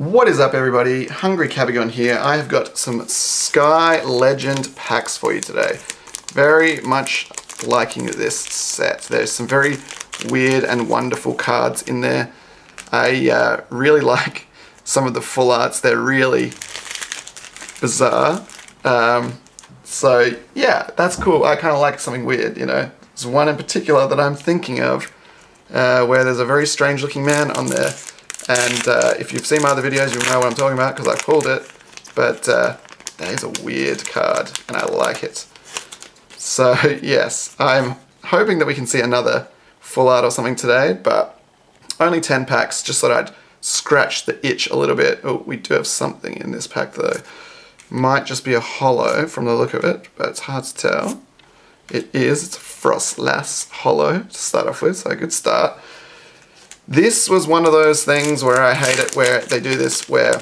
What is up everybody? Hungry Kabigon here. I have got some Sky Legend packs for you today. Very much liking this set. There's some very weird and wonderful cards in there. I uh, really like some of the full arts. They're really bizarre. Um, so yeah, that's cool. I kind of like something weird, you know. There's one in particular that I'm thinking of uh, where there's a very strange looking man on there and uh, if you've seen my other videos, you'll know what I'm talking about because I pulled it. But uh, that is a weird card, and I like it. So yes, I'm hoping that we can see another full art or something today, but only 10 packs, just thought I'd scratch the itch a little bit. Oh, we do have something in this pack though. Might just be a holo from the look of it, but it's hard to tell. It is, it's a Froslass holo to start off with, so a good start. This was one of those things where I hate it where they do this where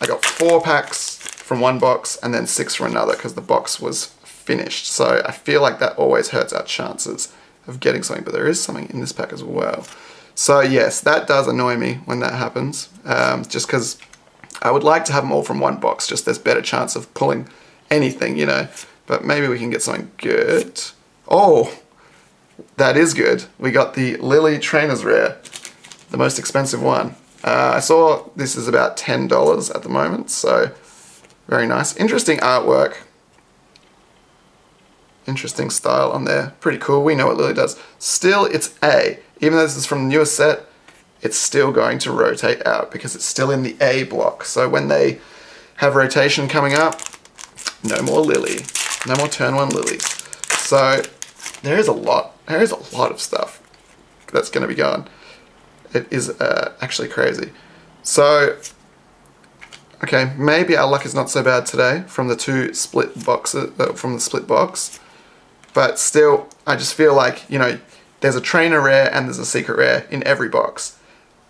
I got four packs from one box and then six from another because the box was finished. So I feel like that always hurts our chances of getting something, but there is something in this pack as well. So yes, that does annoy me when that happens, um, just because I would like to have them all from one box, just there's better chance of pulling anything, you know. But maybe we can get something good. Oh, that is good. We got the Lillie Trainer's Rare the most expensive one. Uh, I saw this is about $10 at the moment, so very nice. Interesting artwork. Interesting style on there. Pretty cool. We know what Lillie does. Still, it's A. Even though this is from the newest set, it's still going to rotate out because it's still in the A block. So when they have rotation coming up, no more Lillie. No more turn one Lillies. So there is a lot. There is a lot of stuff that's going to be gone. It is uh, actually crazy. So, okay, maybe our luck is not so bad today from the two split boxes, uh, from the split box. But still, I just feel like, you know, there's a trainer rare and there's a secret rare in every box.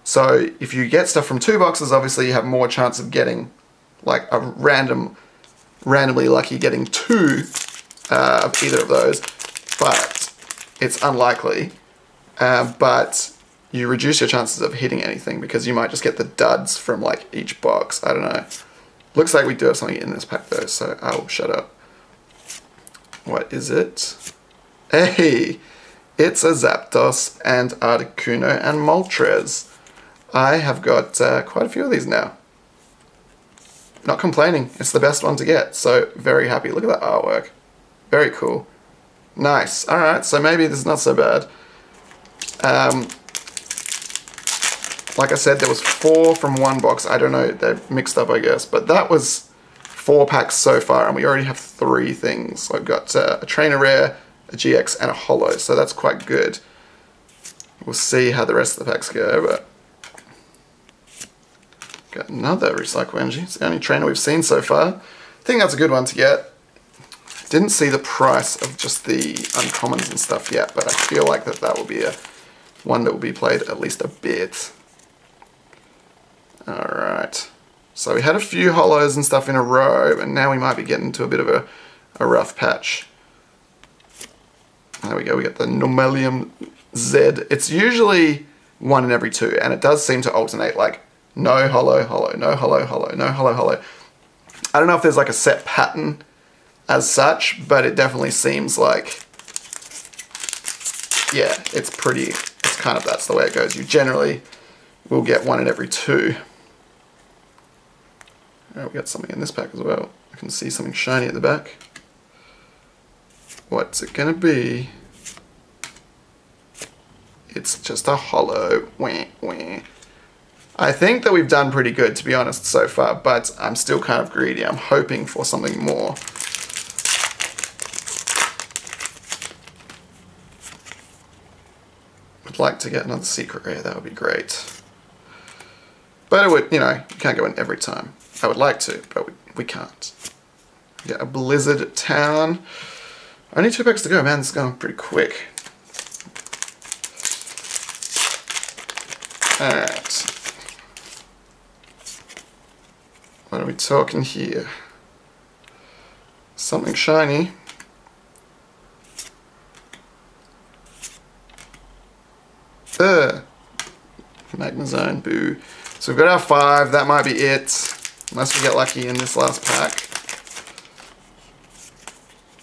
So if you get stuff from two boxes, obviously you have more chance of getting like a random, randomly lucky getting two uh, of either of those. But it's unlikely. Uh, but you reduce your chances of hitting anything because you might just get the duds from like each box. I don't know. Looks like we do have something in this pack though, so I'll shut up. What is it? Hey, it's a Zapdos and Articuno and Moltres. I have got uh, quite a few of these now. Not complaining, it's the best one to get, so very happy. Look at that artwork. Very cool. Nice. Alright, so maybe this is not so bad. Um, like I said, there was four from one box. I don't know, they're mixed up, I guess. But that was four packs so far, and we already have three things. So I've got uh, a Trainer Rare, a GX, and a Holo, so that's quite good. We'll see how the rest of the packs go, but... Got another Recycle Energy. It's the only trainer we've seen so far. I think that's a good one to get. Didn't see the price of just the uncommons and stuff yet, but I feel like that that will be a one that will be played at least a bit. Alright. So we had a few holos and stuff in a row, and now we might be getting to a bit of a, a rough patch. There we go, we got the Normalium Z. It's usually one in every two, and it does seem to alternate, like, no holo, holo, no holo, holo, no holo, holo. I don't know if there's like a set pattern as such, but it definitely seems like, yeah, it's pretty, it's kind of, that's the way it goes. You generally will get one in every two. We got something in this pack as well. I can see something shiny at the back. What's it gonna be? It's just a holo. Wah, wah. I think that we've done pretty good, to be honest, so far, but I'm still kind of greedy. I'm hoping for something more. I'd like to get another secret rare, that would be great. But it would, you know, you can't go in every time. I would like to, but we, we can't. Yeah, a Blizzard Town. Only two packs to go, man. This is going pretty quick. Alright. What are we talking here? Something shiny. Uh, Magnezone, boo. So we've got our five, that might be it. Unless we get lucky in this last pack.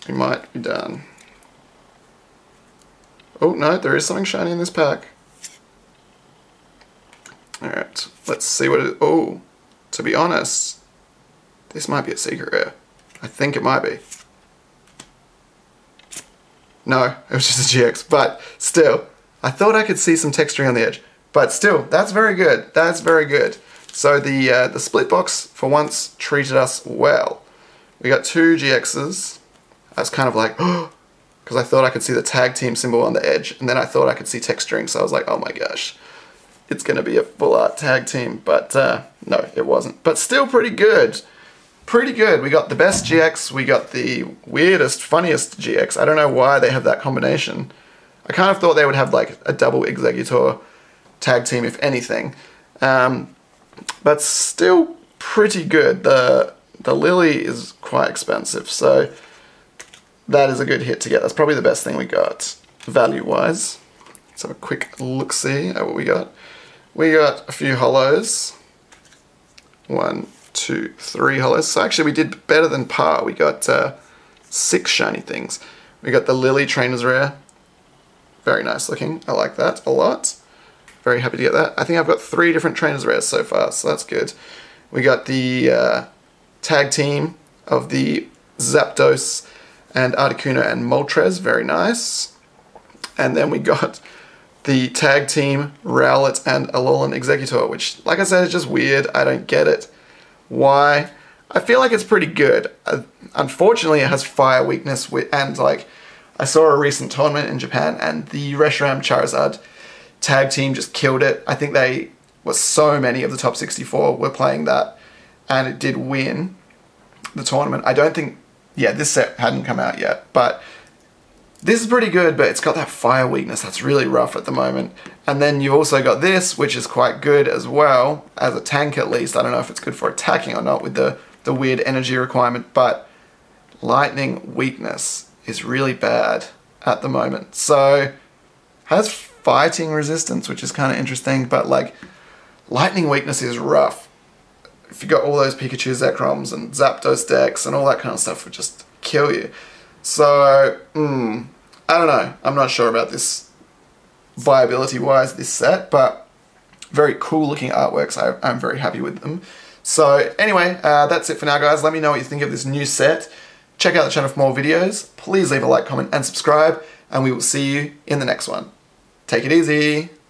We might be done. Oh no, there is something shiny in this pack. Alright, let's see what it Oh, to be honest, this might be a secret rare. I think it might be. No, it was just a GX, but still, I thought I could see some texturing on the edge. But still, that's very good. That's very good. So the uh, the split box, for once, treated us well. We got two GXs. I was kind of like, because I thought I could see the tag team symbol on the edge, and then I thought I could see texturing, so I was like, oh my gosh, it's going to be a full art tag team. But uh, no, it wasn't. But still pretty good pretty good. We got the best GX, we got the weirdest, funniest GX. I don't know why they have that combination. I kind of thought they would have like a double Exeggutor tag team, if anything. Um, but still pretty good. The the Lillie is quite expensive, so that is a good hit to get. That's probably the best thing we got value-wise. Let's have a quick look-see at what we got. We got a few holos. One, two, three holos. So actually we did better than par. We got uh, six shiny things. We got the Lillie Trainer's Rare. Very nice looking. I like that a lot. Very happy to get that. I think I've got three different Trainer's Rares so far, so that's good. We got the uh, tag team of the Zapdos and Articuno and Moltres. Very nice. And then we got the tag team Rowlet and Alolan Exeggutor, which, like I said, is just weird. I don't get it. Why? I feel like it's pretty good. Uh, unfortunately, it has fire weakness and like, I saw a recent tournament in Japan and the Reshiram Charizard tag team just killed it. I think they were so many of the top 64 were playing that and it did win the tournament. I don't think, yeah, this set hadn't come out yet, but this is pretty good, but it's got that fire weakness that's really rough at the moment. And then you've also got this, which is quite good as well, as a tank at least. I don't know if it's good for attacking or not with the, the weird energy requirement, but lightning weakness is really bad at the moment. So, has fighting resistance, which is kind of interesting, but like, lightning weakness is rough. If you got all those Pikachu Zekroms and Zapdos decks and all that kind of stuff would just kill you. So, hmm, I don't know. I'm not sure about this viability wise, this set, but very cool looking artworks. I, am very happy with them. So anyway, uh, that's it for now, guys. Let me know what you think of this new set. Check out the channel for more videos. Please leave a like, comment, and subscribe, and we will see you in the next one. Take it easy.